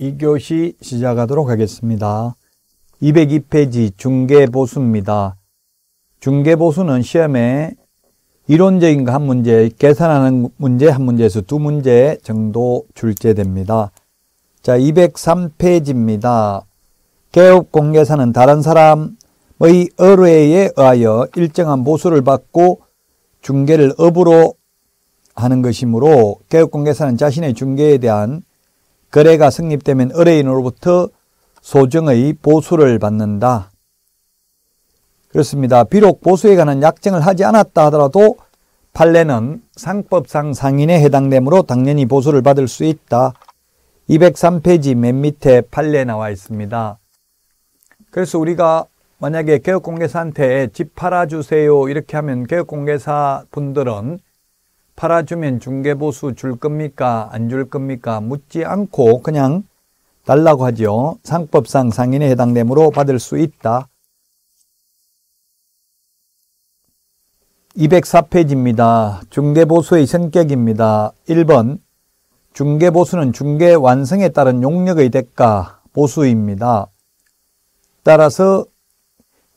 2교시 시작하도록 하겠습니다. 202페이지 중개보수입니다. 중개보수는 시험에 이론적인 거한 문제, 계산하는 문제 한 문제에서 두 문제 정도 출제됩니다. 자, 203페이지입니다. 개업 공개사는 다른 사람의 의뢰에 의하여 일정한 보수를 받고 중개를 업으로 하는 것이므로 개업 공개사는 자신의 중개에 대한 거래가 성립되면 의뢰인으로부터 소정의 보수를 받는다. 그렇습니다. 비록 보수에 관한 약정을 하지 않았다 하더라도 판례는 상법상 상인에 해당되므로 당연히 보수를 받을 수 있다. 203페이지 맨 밑에 판례 나와 있습니다. 그래서 우리가 만약에 개업공개사한테 집 팔아주세요 이렇게 하면 개업공개사 분들은 팔아주면 중개보수 줄 겁니까? 안 줄 겁니까? 묻지 않고 그냥 달라고 하죠. 상법상 상인에 해당되므로 받을 수 있다. 204페이지입니다. 중개보수의 성격입니다. 1번 중개보수는 중개 완성에 따른 용역의 대가 보수입니다. 따라서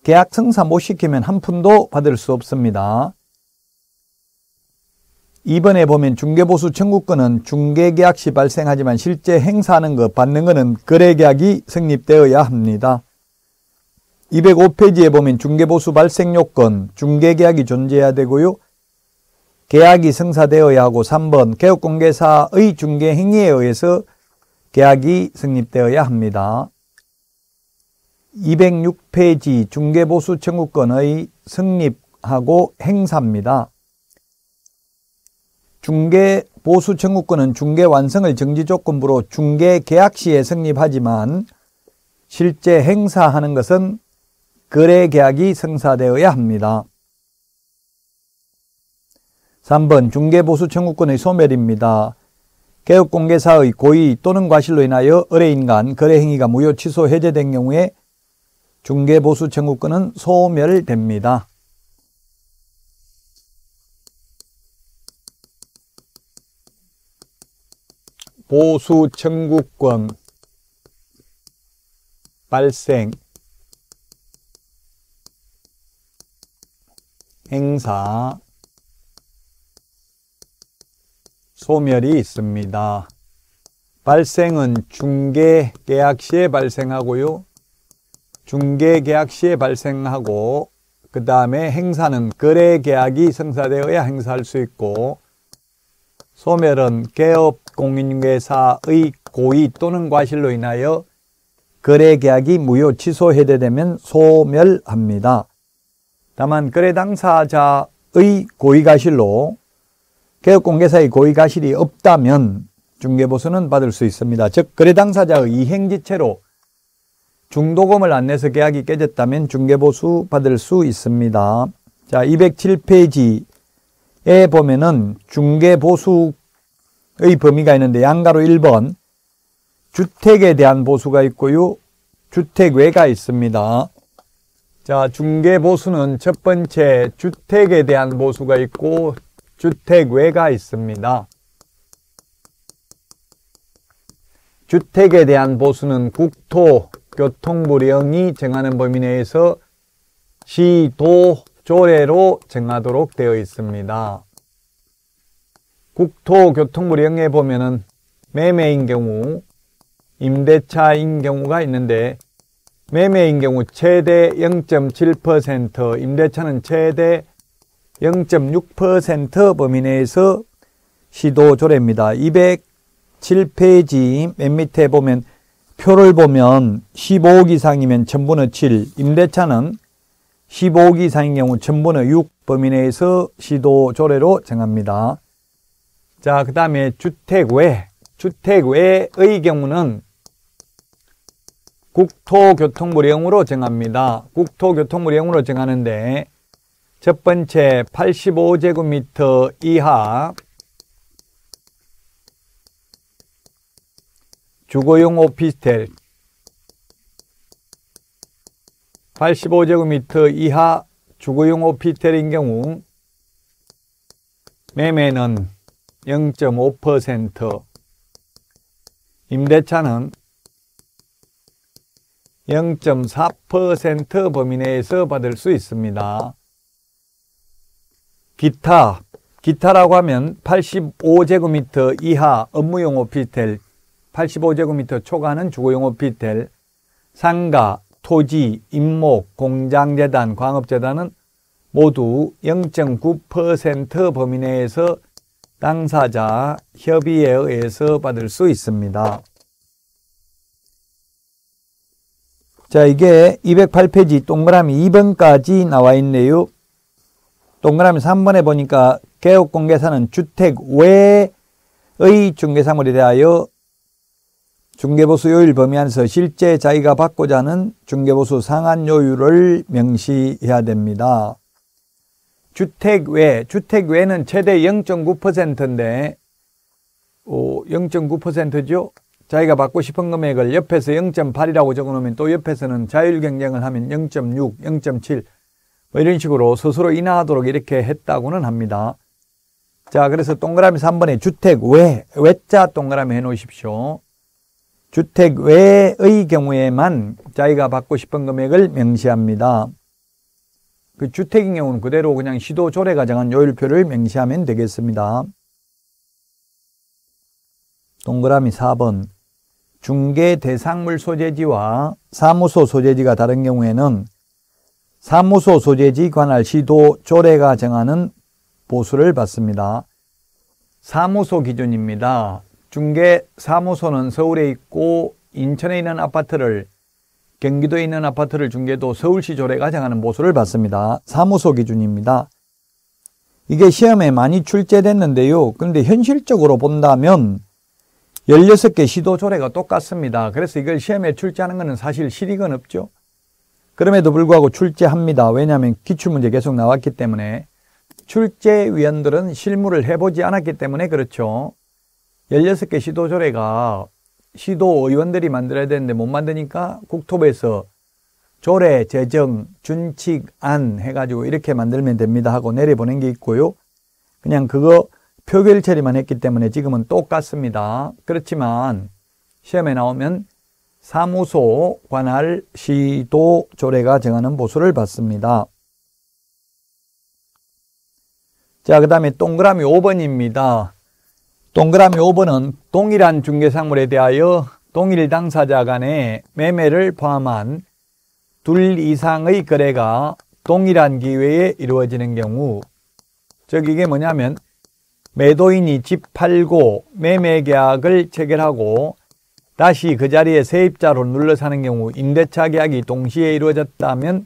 계약 성사 못 시키면 한 푼도 받을 수 없습니다. 2번에 보면 중개보수 청구권은 중개계약 시 발생하지만 실제 행사하는 것, 받는 것은 거래계약이 성립되어야 합니다. 205페이지에 보면 중개보수 발생 요건, 중개계약이 존재해야 되고요. 계약이 성사되어야 하고 3번 개업공개사의 중개행위에 의해서 계약이 성립되어야 합니다. 206페이지 중개보수 청구권의 성립하고 행사입니다. 중개 보수 청구권은 중개 완성을 정지 조건부로 중개 계약 시에 성립하지만 실제 행사하는 것은 거래 계약이 성사되어야 합니다. 3번 중개 보수 청구권의 소멸입니다. 개업공개사의 고의 또는 과실로 인하여 의뢰인 간 거래 행위가 무효 취소 해제된 경우에 중개 보수 청구권은 소멸됩니다. 보수 청구권 발생 행사 소멸이 있습니다. 발생은 중개 계약 시에 발생하고요. 중개 계약 시에 발생하고 그 다음에 행사는 거래 계약이 성사되어야 행사할 수 있고 소멸은 개업 공인중개사의 고의 또는 과실로 인하여 거래 계약이 무효 취소 해제되면 소멸합니다. 다만 거래 당사자의 고의 과실로 개업 공개사의 고의 과실이 없다면 중개보수는 받을 수 있습니다. 즉 거래 당사자의 이행지체로 중도금을 안 내서 계약이 깨졌다면 중개보수 받을 수 있습니다. 자, 207페이지에 보면은 중개보수 의 범위가 있는데 양가로 1번 주택에 대한 보수가 있고요. 주택 외가 있습니다. 자, 중개 보수는 첫 번째 주택에 대한 보수가 있고 주택 외가 있습니다. 주택에 대한 보수는 국토 교통부령이 정하는 범위 내에서 시 도 조례로 정하도록 되어 있습니다. 국토교통부령에 보면은 매매인 경우, 임대차인 경우가 있는데 매매인 경우 최대 0.7%, 임대차는 최대 0.6% 범위 내에서 시도 조례입니다. 207페이지 맨 밑에 보면 표를 보면 15억 이상이면 천분의 7, 임대차는 15억 이상인 경우 천분의 6 범위 내에서 시도 조례로 정합니다. 자, 그 다음에 주택 외, 주택 외의 경우는 국토교통부령으로 정합니다. 국토교통부령으로 정하는데 첫 번째 85제곱미터 이하 주거용 오피스텔 85제곱미터 이하 주거용 오피스텔인 경우 매매는 0.5% 임대차는 0.4% 범위 내에서 받을 수 있습니다. 기타, 기타라고 하면 85제곱미터 이하 업무용 오피스텔, 85제곱미터 초과는 주거용 오피스텔, 상가, 토지, 임목, 공장재단, 광업재단은 모두 0.9% 범위 내에서 당사자 협의에 의해서 받을 수 있습니다. 자, 이게 208페이지 동그라미 2번까지 나와 있네요. 동그라미 3번에 보니까 개업공개사는 주택 외의 중개사물에 대하여 중개보수 요율 범위 안에서 실제 자기가 받고자 하는 중개보수 상한 요율을 명시해야 됩니다. 주택 외, 주택 외는 최대 0.9%인데, 0.9%죠? 자기가 받고 싶은 금액을 옆에서 0.8이라고 적어 놓으면 또 옆에서는 자율 경쟁을 하면 0.6, 0.7, 뭐 이런 식으로 스스로 인하하도록 이렇게 했다고는 합니다. 자, 그래서 동그라미 3번에 주택 외, 외자 동그라미 해 놓으십시오. 주택 외의 경우에만 자기가 받고 싶은 금액을 명시합니다. 그 주택인 경우는 그대로 그냥 시도 조례 가 정한 요율표를 명시하면 되겠습니다. 동그라미 4번 중개 대상물 소재지와 사무소 소재지가 다른 경우에는 사무소 소재지 관할 시도 조례가 정하는 보수를 받습니다. 사무소 기준입니다. 중개 사무소는 서울에 있고 인천에 있는 아파트를 경기도에 있는 아파트를 중개도 서울시 조례가 정하는 보수를 받습니다. 사무소 기준입니다. 이게 시험에 많이 출제됐는데요. 그런데 현실적으로 본다면 16개 시도 조례가 똑같습니다. 그래서 이걸 시험에 출제하는 것은 사실 실익은 없죠. 그럼에도 불구하고 출제합니다. 왜냐하면 기출문제 계속 나왔기 때문에 출제위원들은 실무를 해보지 않았기 때문에 그렇죠. 16개 시도 조례가 시도 의원들이 만들어야 되는데 못 만드니까 국토부에서 조례, 재정, 준칙 안 해가지고 이렇게 만들면 됩니다 하고 내려보낸 게 있고요. 그냥 그거 표결 처리만 했기 때문에 지금은 똑같습니다. 그렇지만 시험에 나오면 사무소 관할 시도 조례가 정하는 보수를 받습니다. 자, 그 다음에 동그라미 5번입니다. 동그라미 5번은 동일한 중개상물에 대하여 동일 당사자 간의 매매를 포함한 둘 이상의 거래가 동일한 기회에 이루어지는 경우 즉 이게 뭐냐면 매도인이 집 팔고 매매 계약을 체결하고 다시 그 자리에 세입자로 눌러 사는 경우 임대차 계약이 동시에 이루어졌다면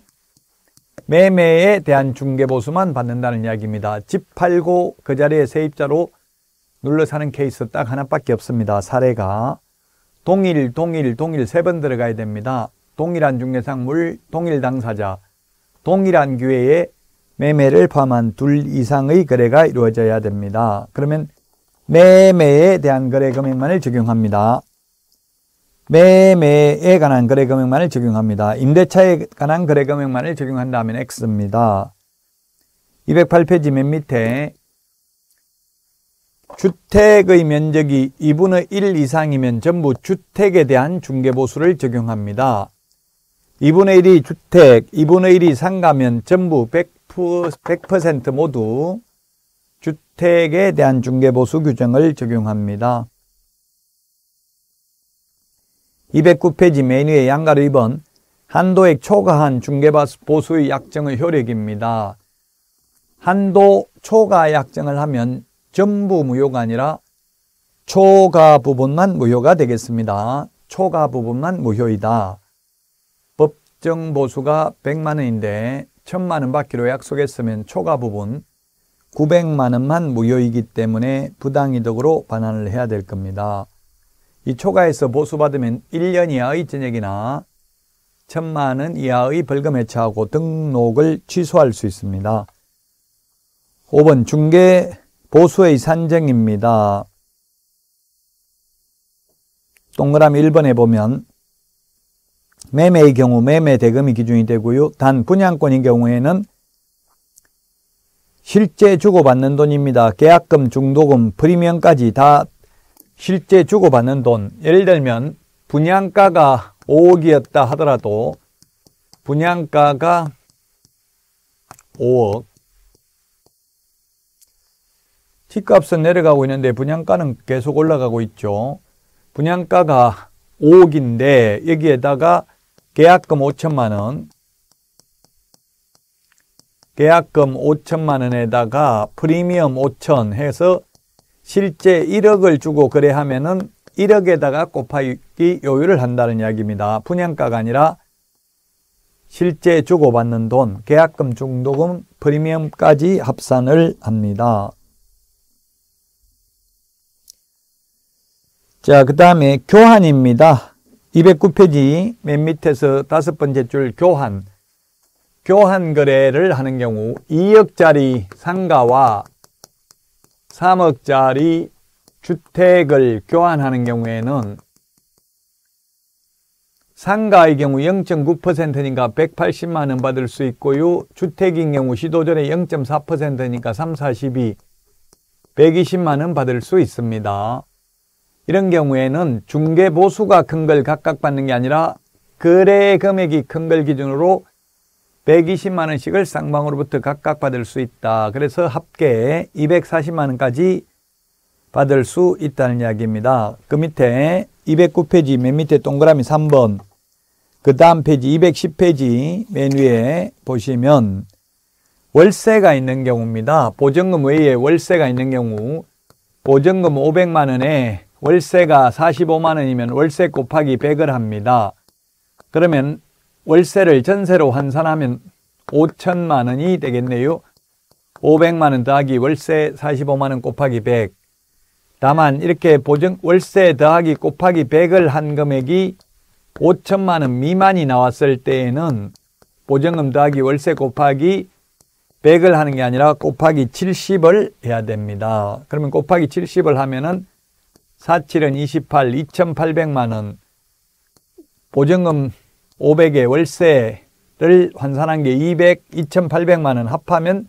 매매에 대한 중개보수만 받는다는 이야기입니다. 집 팔고 그 자리에 세입자로 눌러 사는 케이스 딱 하나밖에 없습니다. 사례가 동일, 동일, 동일 세 번 들어가야 됩니다. 동일한 중개상물, 동일 당사자, 동일한 기회에 매매를 포함한 둘 이상의 거래가 이루어져야 됩니다. 그러면 매매에 대한 거래 금액만을 적용합니다. 매매에 관한 거래 금액만을 적용합니다. 임대차에 관한 거래 금액만을 적용한다면 X입니다. 208페이지 맨 밑에 주택의 면적이 2분의 1 이상이면 전부 주택에 대한 중개보수를 적용합니다. 2분의 1이 주택, 2분의 1이 상가면 전부 100%, 100% 모두 주택에 대한 중개보수 규정을 적용합니다. 209페이지 메뉴의 양가로 2번 한도액 초과한 중개보수의 약정의 효력입니다. 한도 초과 약정을 하면 전부 무효가 아니라 초과 부분만 무효가 되겠습니다. 초과 부분만 무효이다. 법정 보수가 100만 원인데 1000만 원 받기로 약속했으면 초과 부분 900만 원만 무효이기 때문에 부당이득으로 반환을 해야 될 겁니다. 이 초과해서 보수받으면 1년 이하의 전액이나 1000만 원 이하의 벌금 해차하고 등록을 취소할 수 있습니다. 5번 중개 보수의 산정입니다. 동그라미 1번에 보면 매매의 경우 매매 대금이 기준이 되고요. 단 분양권인 경우에는 실제 주고받는 돈입니다. 계약금, 중도금, 프리미엄까지 다 실제 주고받는 돈. 예를 들면 분양가가 5억이었다 하더라도 분양가가 5억 집값은 내려가고 있는데 분양가는 계속 올라가고 있죠. 분양가가 5억인데 여기에다가 계약금 5천만 원 계약금 5천만 원에다가 프리미엄 5천 해서 실제 1억을 주고 거래하면은 1억에다가 곱하기 요율을 한다는 이야기입니다. 분양가가 아니라 실제 주고받는 돈, 계약금, 중도금, 프리미엄까지 합산을 합니다. 자, 그 다음에 교환입니다. 209페이지 맨 밑에서 다섯 번째 줄 교환. 교환 거래를 하는 경우 2억짜리 상가와 3억짜리 주택을 교환하는 경우에는 상가의 경우 0.9%니까 180만 원 받을 수 있고요. 주택인 경우 시도전에 0.4%니까 3, 42, 120만 원 받을 수 있습니다. 이런 경우에는 중개 보수가 큰 걸 각각 받는 게 아니라 거래 금액이 큰 걸 기준으로 120만 원씩을 쌍방으로부터 각각 받을 수 있다. 그래서 합계 240만 원까지 받을 수 있다는 이야기입니다. 그 밑에 209페이지 맨 밑에 동그라미 3번 그 다음 페이지 210페이지 맨 위에 보시면 월세가 있는 경우입니다. 보증금 외에 월세가 있는 경우 보증금 500만 원에 월세가 45만 원이면 월세 곱하기 100을 합니다. 그러면 월세를 전세로 환산하면 5천만 원이 되겠네요. 500만 원 더하기 월세 45만 원 곱하기 100. 다만 이렇게 보증 월세 더하기 곱하기 100을 한 금액이 5천만 원 미만이 나왔을 때에는 보증금 더하기 월세 곱하기 100을 하는 게 아니라 곱하기 70을 해야 됩니다. 그러면 곱하기 70을 하면은 47은 28, 2,800만 원 보증금 500에 월세를 환산한 게 200, 2,800만 원 합하면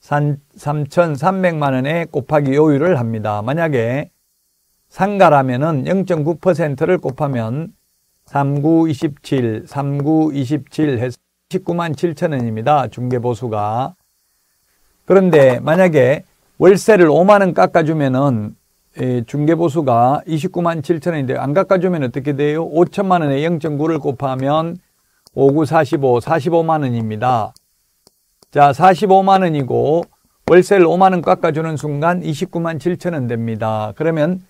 3,300만 원에 곱하기 요율을 합니다. 만약에 상가라면은 0.9%를 곱하면 39, 27, 39, 27 해서 19만 7천 원입니다. 중개보수가. 그런데 만약에 월세를 5만 원 깎아주면은 중개보수가 29만 7천 원인데 안 깎아주면 어떻게 돼요? 5천만 원에 0.9를 곱하면 59, 45, 45만 원입니다. 자, 45만 원이고 월세를 5만 원 깎아주는 순간 29만 7천 원 됩니다. 그러면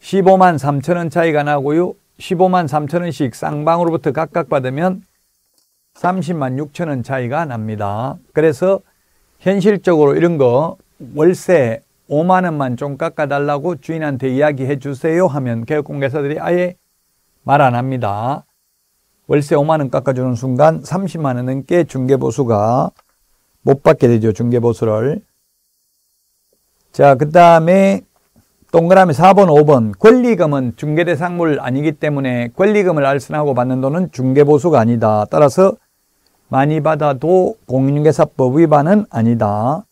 15만 3천 원 차이가 나고요. 15만 3천 원씩 쌍방으로부터 각각 받으면 30만 6천 원 차이가 납니다. 그래서 현실적으로 이런 거 월세 5만 원만 좀 깎아달라고 주인한테 이야기해 주세요 하면 개업공개사들이 아예 말 안 합니다. 월세 5만 원 깎아주는 순간 30만 원 넘게 중개보수가 못 받게 되죠. 중개보수를. 자, 그 다음에 동그라미 4번, 5번. 권리금은 중개대상물 아니기 때문에 권리금을 알선하고 받는 돈은 중개보수가 아니다. 따라서 많이 받아도 공인중개사법 위반은 아니다.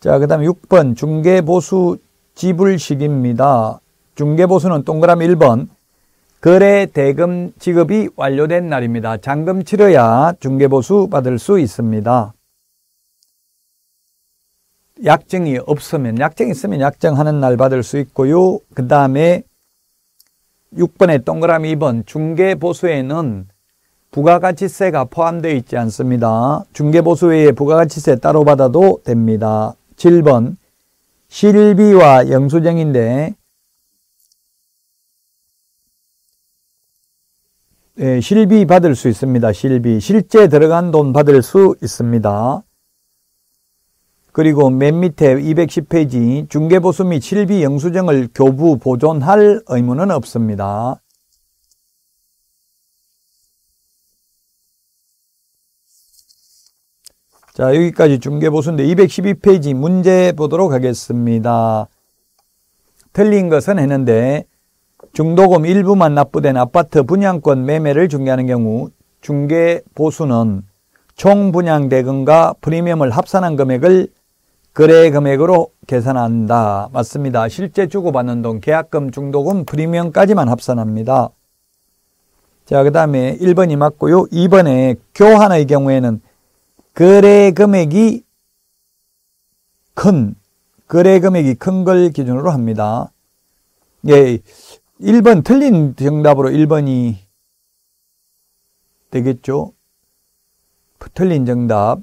자, 그 다음에 6번 중개보수 지불식입니다. 중개보수는 동그라미 1번 거래 대금 지급이 완료된 날입니다. 잔금 치러야 중개보수 받을 수 있습니다. 약정이 없으면 약정이 있으면 약정하는 날 받을 수 있고요. 그 다음에 6번의 동그라미 2번 중개보수에는 부가가치세가 포함되어 있지 않습니다. 중개보수 외에 부가가치세 따로 받아도 됩니다. 7번 실비와 영수증인데 예, 실비 받을 수 있습니다. 실비. 실제 들어간 돈 받을 수 있습니다. 그리고 맨 밑에 210페이지 중개보수 및 실비 영수증을 교부 보존할 의무는 없습니다. 자, 여기까지 중개보수인데 212페이지 문제 보도록 하겠습니다. 틀린 것은 했는데 중도금 일부만 납부된 아파트 분양권 매매를 중개하는 경우 중개보수는 총 분양 대금과 프리미엄을 합산한 금액을 거래 금액으로 계산한다. 맞습니다. 실제 주고받는 돈, 계약금, 중도금, 프리미엄까지만 합산합니다. 자, 그 다음에 1번이 맞고요. 2번에 교환의 경우에는 거래 금액이 큰, 거래 금액이 큰 걸 기준으로 합니다. 예, 1번 틀린 정답으로 1번이 되겠죠. 틀린 정답.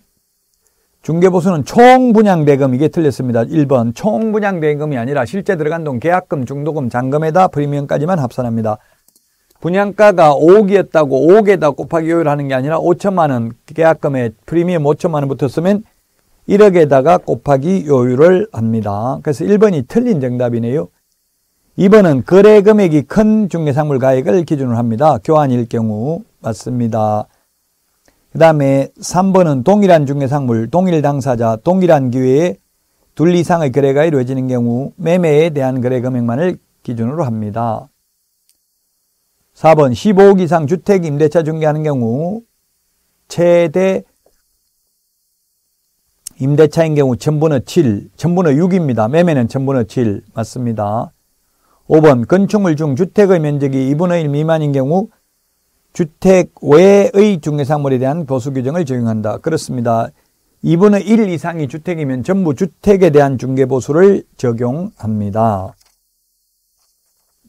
중개보수는 총분양대금 이게 틀렸습니다. 1번 총분양대금이 아니라 실제 들어간 돈 계약금, 중도금, 잔금에다 프리미엄까지만 합산합니다. 분양가가 5억이었다고 5억에다 곱하기 요율 하는 게 아니라 5천만 원 계약금에 프리미엄 5천만 원 붙었으면 1억에다가 곱하기 요율을 합니다. 그래서 1번이 틀린 정답이네요. 2번은 거래 금액이 큰 중개상물 가액을 기준으로 합니다. 교환일 경우 맞습니다. 그 다음에 3번은 동일한 중개상물, 동일 당사자, 동일한 기회에 둘 이상의 거래가 이루어지는 경우 매매에 대한 거래 금액만을 기준으로 합니다. 4번 15억 이상 주택 임대차 중개하는 경우 최대 임대차인 경우 천분의 7, 천분의 6입니다. 매매는 천분의 7 맞습니다. 5번 건축물 중 주택의 면적이 2분의 1 미만인 경우 주택 외의 중개상물에 대한 보수 규정을 적용한다. 그렇습니다. 2분의 1 이상이 주택이면 전부 주택에 대한 중개보수를 적용합니다.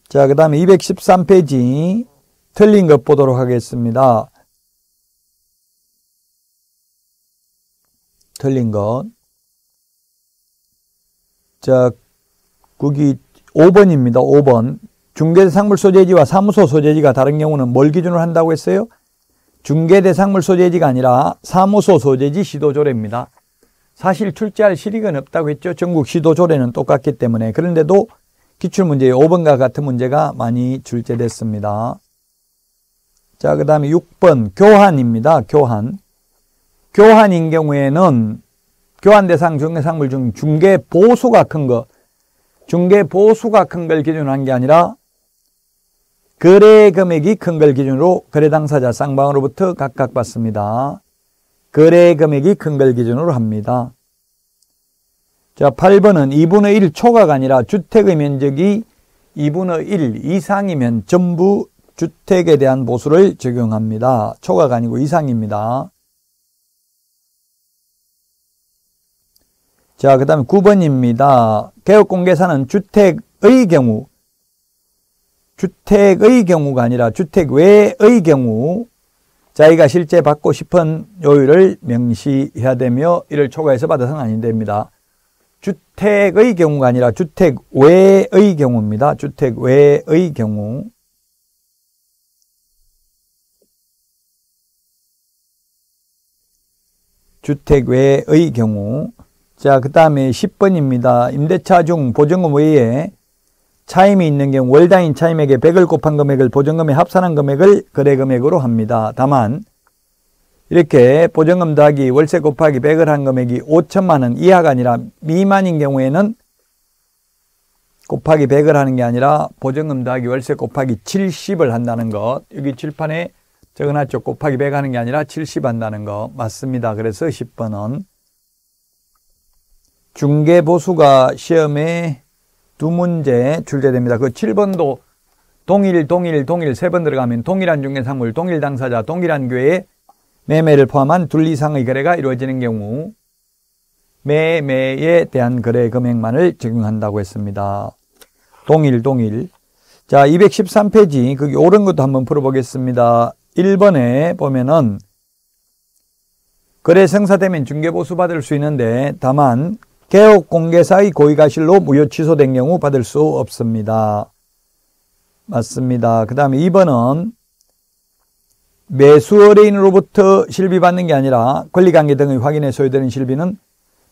자, 그 다음에 213페이지 틀린 것 보도록 하겠습니다. 틀린 것. 자, 거기 5번입니다. 5번. 중개대상물 소재지와 사무소 소재지가 다른 경우는 뭘 기준으로 한다고 했어요? 중개대상물 소재지가 아니라 사무소 소재지 시도조례입니다. 사실 출제할 실익은 없다고 했죠. 전국 시도조례는 똑같기 때문에. 그런데도 기출문제에 5번과 같은 문제가 많이 출제됐습니다. 자, 그 다음에 6번 교환입니다. 교환. 교환인 경우에는 교환 대상 중개 상물 중 중개 보수가 큰 거, 중개 보수가 큰 걸 기준으로 한 게 아니라 거래 금액이 큰 걸 기준으로 거래 당사자 쌍방으로부터 각각 받습니다. 거래 금액이 큰 걸 기준으로 합니다. 자, 8번은 2분의 1 초과가 아니라 주택의 면적이 2분의 1 이상이면 전부 주택에 대한 보수를 적용합니다. 초과가 아니고 이상입니다. 자, 그 다음에 9번입니다. 개업공개사는 주택의 경우 주택의 경우가 아니라 주택 외의 경우 자기가 실제 받고 싶은 요율을 명시해야 되며 이를 초과해서 받아서는 아닌 됩니다. 주택의 경우가 아니라 주택 외의 경우입니다. 주택 외의 경우. 주택 외의 경우. 자, 그 다음에 10번입니다. 임대차 중 보증금 외에 차임이 있는 경우 월당인 차임에게 100을 곱한 금액을 보증금에 합산한 금액을 거래금액으로 합니다. 다만 이렇게 보증금 더하기 월세 곱하기 100을 한 금액이 5천만 원 이하가 아니라 미만인 경우에는 곱하기 100을 하는 게 아니라 보증금 더하기 월세 곱하기 70을 한다는 것. 여기 칠판에 적어놨죠. 곱하기 100 하는 게 아니라 70 한다는 거. 맞습니다. 그래서 10번은 중개보수가 시험에 두 문제 출제됩니다. 그 7번도 동일, 동일, 동일 세 번 들어가면 동일한 중개상물, 동일 당사자, 동일한 교회 매매를 포함한 둘 이상의 거래가 이루어지는 경우 매매에 대한 거래 금액만을 적용한다고 했습니다. 동일, 동일. 자, 213페이지, 거기 옳은 것도 한번 풀어보겠습니다. 1번에 보면은 거래 성사되면 중개보수 받을 수 있는데 다만 개업 공개사의 고의가실로 무효 취소된 경우 받을 수 없습니다. 맞습니다. 그 다음에 2번은 매수 의뢰인으로부터 실비 받는 게 아니라 권리관계 등의 확인에 소요되는 실비는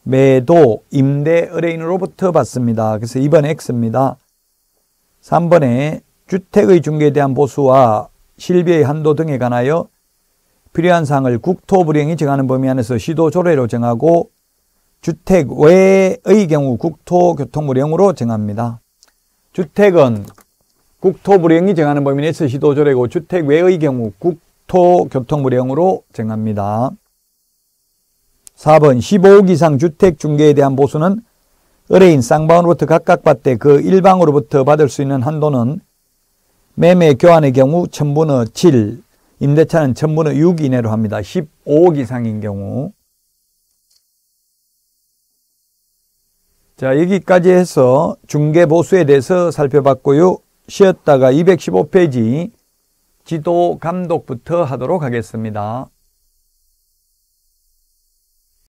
매도, 임대 의뢰인으로부터 받습니다. 그래서 2번 X입니다. 3번에 주택의 중개에 대한 보수와 실비의 한도 등에 관하여 필요한 사항을 국토부령이 정하는 범위 안에서 시도 조례로 정하고 주택 외의 경우 국토교통부령으로 정합니다. 주택은 국토부령이 정하는 범위 내에서 시도조례고 주택 외의 경우 국 토 교통부령으로 정합니다. 4번 15억 이상 주택 중개에 대한 보수는 의뢰인 쌍방으로부터 각각 받되 그 일방으로부터 받을 수 있는 한도는 매매 교환의 경우 천분의 7, 임대차는 천분의 6 이내로 합니다. 15억 이상인 경우. 자, 여기까지 해서 중개보수에 대해서 살펴봤고요. 쉬었다가 215페이지 지도 감독부터 하도록 하겠습니다.